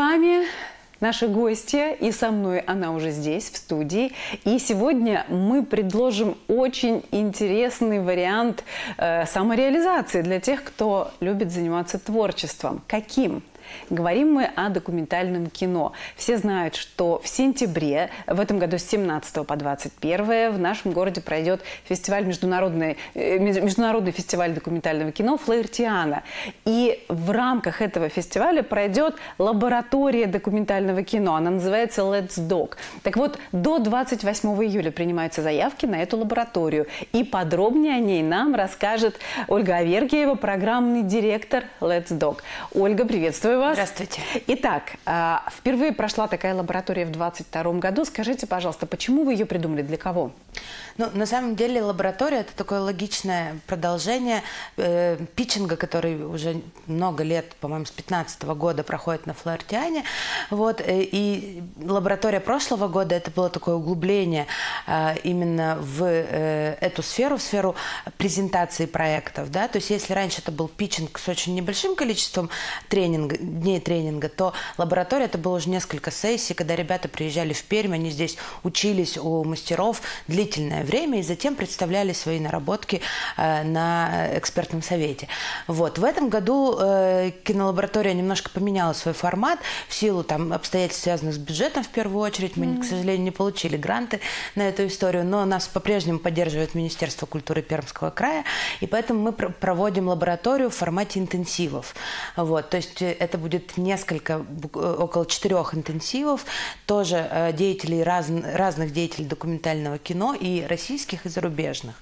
вами наши гости, и со мной она уже здесь, в студии. И сегодня мы предложим очень интересный вариант э, самореализации для тех, кто любит заниматься творчеством. Каким? Говорим мы о документальном кино. Все знают, что в сентябре, в этом году с 17 по 21 в нашем городе пройдет фестиваль международный, э, международный фестиваль документального кино «Флаертиана». И в рамках этого фестиваля пройдет лаборатория документального кино. Она называется «Let's Doc». Так вот, до 28 июля принимаются заявки на эту лабораторию. И подробнее о ней нам расскажет Ольга Авергиева, программный директор Let's Doc. Ольга, приветствую вас. Здравствуйте. Итак, а, впервые прошла такая лаборатория в 2022 году. Скажите, пожалуйста, почему вы ее придумали, для кого? Ну, на самом деле лаборатория – это такое логичное продолжение э, питчинга, который уже много лет, по-моему, с 2015 года проходит на Флоартиане. Вот, э, и лаборатория прошлого года – это было такое углубление э, именно в э, эту сферу, в сферу презентации проектов. Да? То есть если раньше это был питчинг с очень небольшим количеством тренинга, дней тренинга, то лаборатория – это было уже несколько сессий, когда ребята приезжали в Пермь, они здесь учились у мастеров длительное время и затем представляли свои наработки э, на экспертном совете. Вот. В этом году э, кинолаборатория немножко поменяла свой формат в силу там, обстоятельств, связанных с бюджетом в первую очередь. Мы, mm-hmm. к сожалению, не получили гранты на эту историю, но нас по-прежнему поддерживает Министерство культуры Пермского края, и поэтому мы пр- проводим лабораторию в формате интенсивов. Вот. То есть э, это будет несколько, около четырех интенсивов, тоже деятелей раз, разных деятелей документального кино и российских, и зарубежных.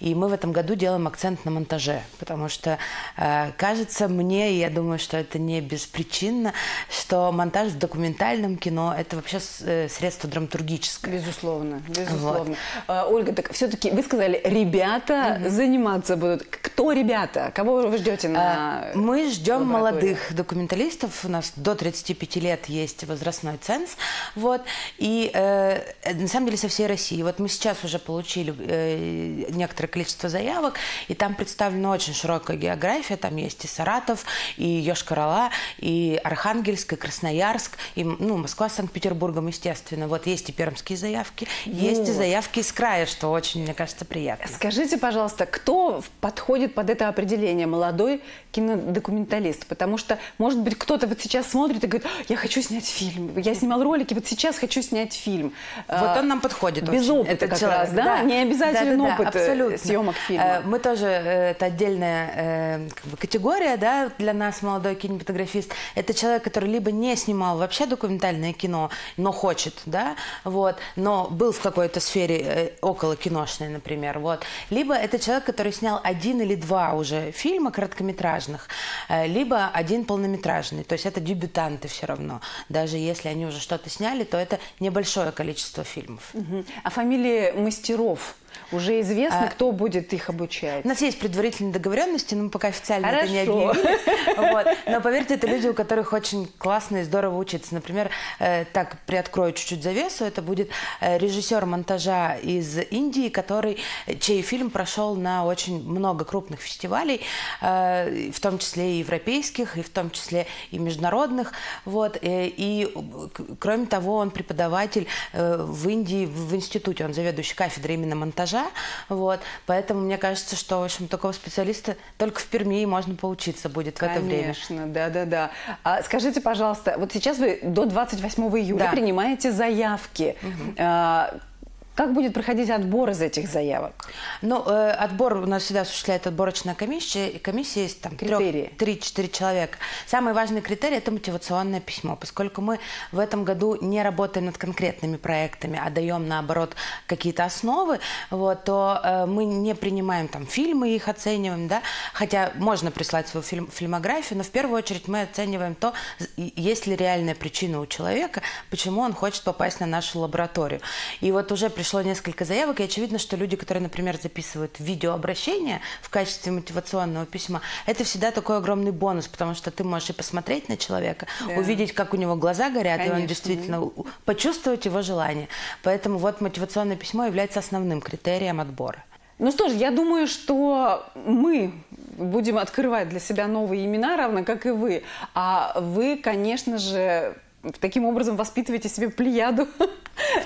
И мы в этом году делаем акцент на монтаже, потому что э, кажется мне, и я думаю, что это не беспричинно, что монтаж в документальном кино – это вообще э, средство драматургическое. Безусловно, безусловно. Вот. Э, Ольга, так все-таки вы сказали, ребята угу. заниматься будут. Кто ребята? Кого вы ждете на э, Мы ждем молодых документалистов. У нас до 35 лет есть возрастной ценз. Вот. И э, на самом деле со всей России. Вот мы сейчас уже получили получили э, некоторое количество заявок, и там представлена очень широкая география. Там есть и Саратов, и Йошкар-Ола, и Архангельск, и Красноярск, и ну, Москва с Санкт-Петербургом, естественно. Вот есть и пермские заявки, вот. есть и заявки из края, что очень, мне кажется, приятно. Скажите, пожалуйста, кто подходит под это определение молодой кинодокументалист? Потому что, может быть, кто-то вот сейчас смотрит и говорит, я хочу снять фильм, я снимал ролики, вот сейчас хочу снять фильм. Вот он нам подходит. Без очень. опыта как человек, раз, да? да, не обязательно да, да, опыт э, абсолютно. съемок фильма. Э, мы тоже, э, это отдельная как бы, категория да, для нас, молодой кинематографист. Это человек, который либо не снимал вообще документальное кино, но хочет, да, вот, но был в какой-то сфере около киношной, например, вот. Либо это человек, который снял один или два уже фильма короткометражных, либо один полнометражный. То есть это дебютанты все равно. Даже если они уже что-то сняли, то это небольшое количество фильмов. Угу. А фамилии мастеров уже известно, а, кто будет их обучать? У нас есть предварительные договоренности, но мы пока официально Хорошо. это не объявили. Вот. Но поверьте, это люди, у которых очень классно и здорово учиться. Например, э, так, приоткрою чуть-чуть завесу, это будет э, режиссер монтажа из Индии, который, чей фильм прошел на очень много крупных фестивалей, э, в том числе и европейских, и в том числе и международных. Вот. Э, и, кроме того, он преподаватель э, в Индии в институте, он заведующий кафедрой именно монтажа, вот, поэтому мне кажется, что, в общем, такого специалиста только в Перми можно поучиться будет Конечно, в это время. Конечно, да-да-да. А скажите, пожалуйста, вот сейчас вы до 28 июля да. принимаете заявки. Угу. А, как будет проходить отбор из этих заявок? Ну, э, отбор у нас всегда осуществляет отборочная комиссия. Комиссия есть там критерии. 3-4 человека. Самый важный критерий – это мотивационное письмо. Поскольку мы в этом году не работаем над конкретными проектами, а даем, наоборот, какие-то основы, вот, то э, мы не принимаем там фильмы, их оцениваем, да, хотя можно прислать свою фильм, фильмографию, но в первую очередь мы оцениваем то, есть ли реальная причина у человека, почему он хочет попасть на нашу лабораторию. И вот уже пришло несколько заявок, и очевидно, что люди, которые, например, записывают видеообращение в качестве мотивационного письма, это всегда такой огромный бонус, потому что ты можешь и посмотреть на человека, да. увидеть, как у него глаза горят, Конечно. и он действительно почувствовать его желание. Поэтому вот мотивационное письмо является основным критерием отбора. Ну что ж, я думаю, что мы будем открывать для себя новые имена, равно как и вы. А вы, конечно же, таким образом воспитываете себе плеяду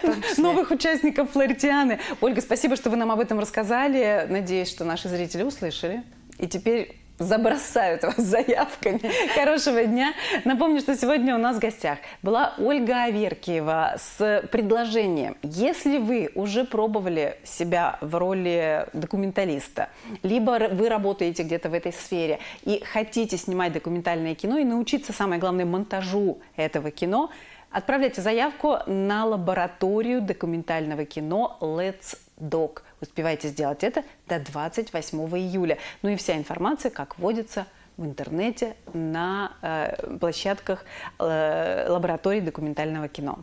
новых участников Флоритианы. Ольга, спасибо, что вы нам об этом рассказали. Надеюсь, что наши зрители услышали. И теперь забросают вас заявками. Хорошего дня. Напомню, что сегодня у нас в гостях была Ольга Аверкиева с предложением. Если вы уже пробовали себя в роли документалиста, либо вы работаете где-то в этой сфере и хотите снимать документальное кино и научиться, самое главное, монтажу этого кино, отправляйте заявку на лабораторию документального кино Let's Doc. Успевайте сделать это до 28 июля. Ну и вся информация, как водится, в интернете на э, площадках э, лабораторий документального кино.